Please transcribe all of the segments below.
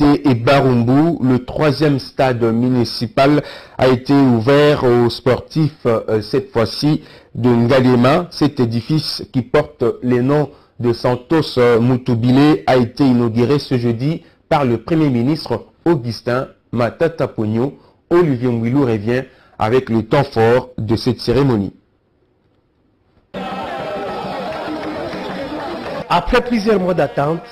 et Barumbu, le troisième stade municipal a été ouvert aux sportifs euh, cette fois-ci de Ngalema. Cet édifice qui porte les noms de Santos euh, Mutubile a été inauguré ce jeudi par le Premier ministre Augustin Matata Pogno. Olivier Mwilou revient avec le temps fort de cette cérémonie. Après plusieurs mois d'attente,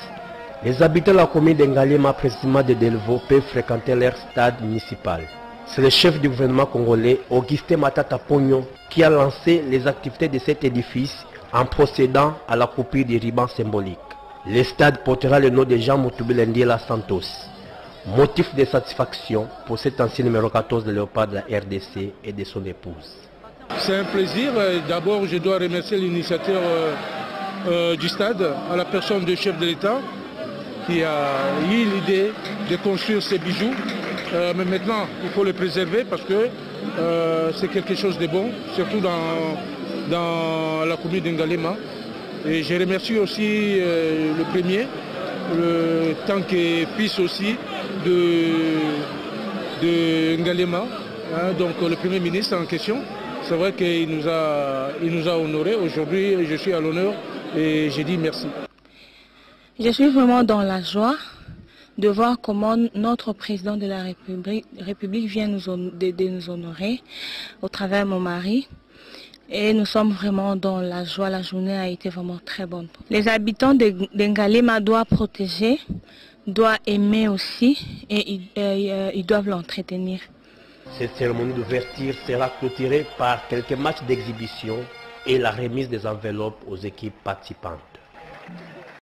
les habitants de la commune d'Engalema, précisément de Delvaux, peuvent fréquenter leur stade municipal. C'est le chef du gouvernement congolais, Augustin Matata Pogno, qui a lancé les activités de cet édifice en procédant à la coupure des rubans symboliques. Le stade portera le nom de Jean Moutoubilendiela Santos, motif de satisfaction pour cet ancien numéro 14 de Léopard de la RDC et de son épouse. C'est un plaisir. D'abord, je dois remercier l'initiateur euh, du stade à la personne du chef de l'État qui a eu l'idée de construire ces bijoux. Euh, mais maintenant, il faut les préserver parce que euh, c'est quelque chose de bon, surtout dans, dans la commune d'Ngalema. Et je remercie aussi le premier, le tant que fils aussi de, Ngalema, hein, donc le premier ministre en question. C'est vrai qu'il nous a, nous a honorés. Aujourd'hui, je suis à l'honneur et j'ai dit merci. Je suis vraiment dans la joie de voir comment notre président de la République, vient nous, de, nous honorer au travers de mon mari. Et nous sommes vraiment dans la joie. La journée a été vraiment très bonne. Les habitants d'Engalema doivent protéger, doivent aimer aussi et ils, euh, ils doivent l'entretenir. Cette cérémonie d'ouverture sera clôturée par quelques matchs d'exhibition et la remise des enveloppes aux équipes participantes.